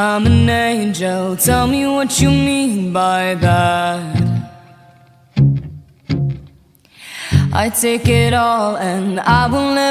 I'm an angel. Tell me what you mean by that. I take it all and I will never.